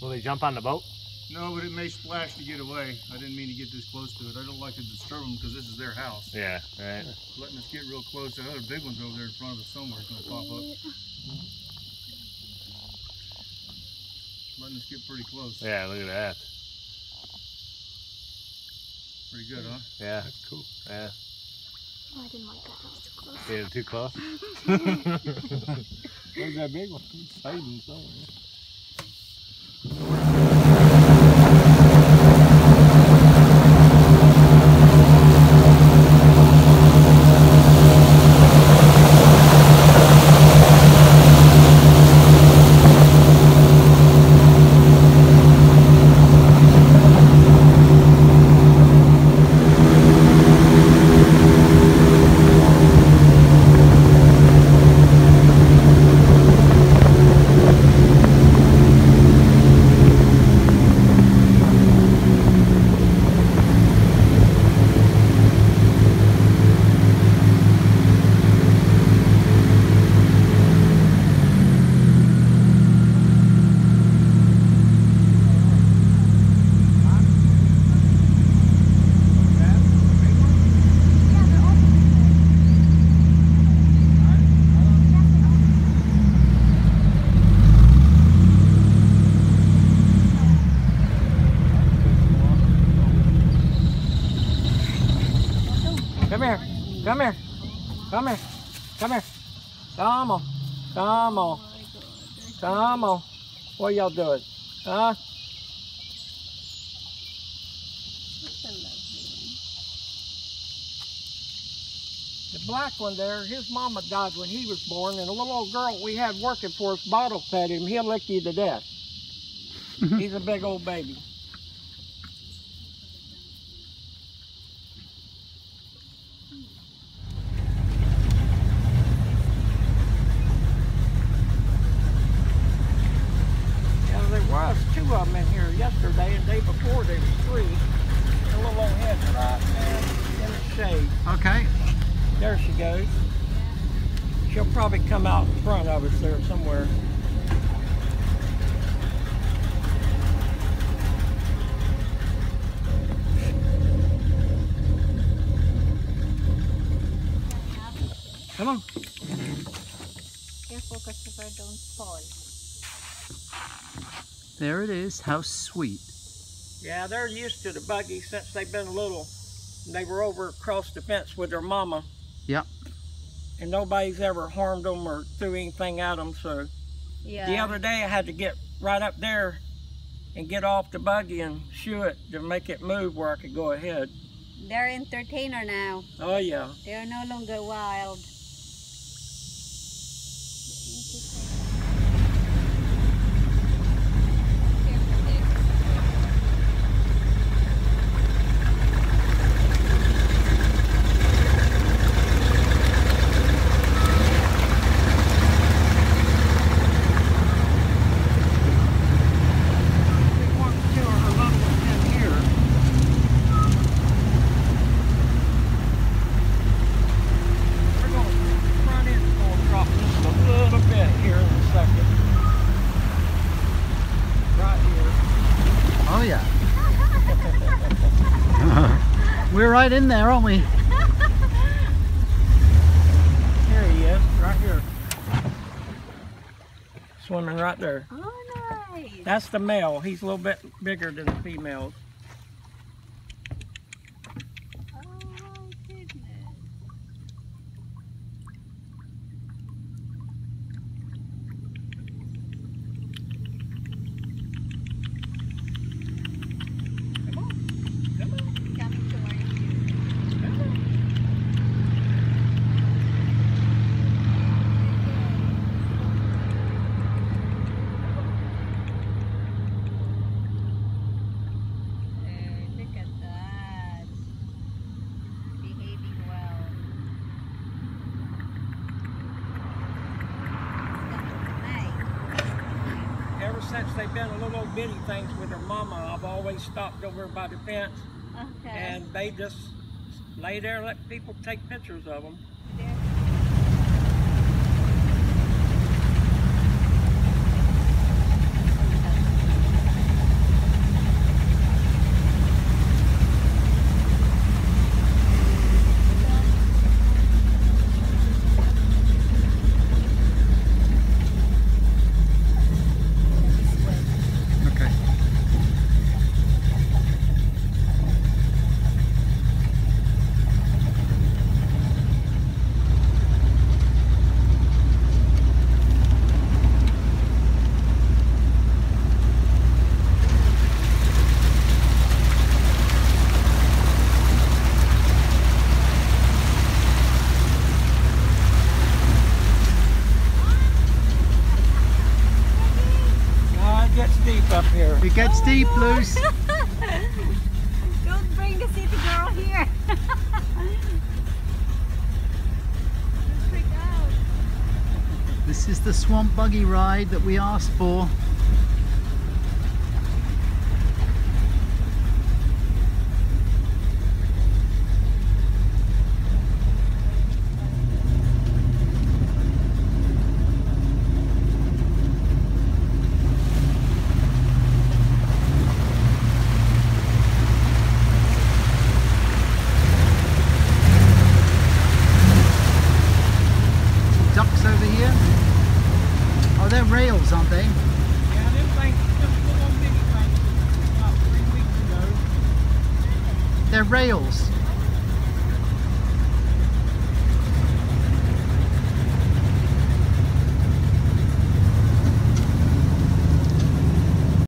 Will they jump on the boat? No, but it may splash to get away. I didn't mean to get this close to it. I don't like to disturb them because this is their house. Yeah, right. Letting us get real close. That other big one's over there in front of us somewhere. It's gonna pop up. Letting us get pretty close. Yeah, look at that. Pretty good, huh? Yeah, That's cool. yeah. Oh, I didn't like that. That was too close. Yeah, too close. There's that big one. He's hiding somewhere. Yeah, they're all Come here. Come here. Come here. Come here. Come on. Come on. Come on. What y'all doing? Huh? The black one there, his mama died when he was born, and a little old girl we had working for us bottle fed him. He'll lick you to death. He's a big old baby. Yeah, there was two of them in here yesterday, and day before there was three. A little old head right there in the shade. Okay. There she goes. She'll probably come out in front of us there somewhere. Come on. Careful, Christopher, don't fall. There it is. How sweet. Yeah, they're used to the buggy since they've been little. They were over across the fence with their mama. Yep. And nobody's ever harmed them or threw anything at them. So Yeah. the other day I had to get right up there and get off the buggy and shoo it to make it move where I could go ahead. They're entertainer now. Oh yeah. They're no longer wild. We want two of her little ones in here. We're going to front end going to drop just a little bit here in a second. Right here. Oh, yeah. We're right in there, aren't we? There he is, right here. Swimming right there. Oh, nice. That's the male. He's a little bit bigger than the females. Oh, my goodness. Come on. Come on. Coming towards you. Come on. Uh, look at that. Behaving well. Nice. Ever since they've been a little old bitty things with their mama, I've always stopped over by the fence Okay. and they just lay there, let people take pictures of them. Okay. No, it gets deep up here. It gets deep, Luz. Don't bring the city girl here. She'll freak out. This is the swamp buggy ride that we asked for. Ducks over here. Oh, they're rails, aren't they? Yeah, them things, just little bitty things, about three weeks ago. They're rails.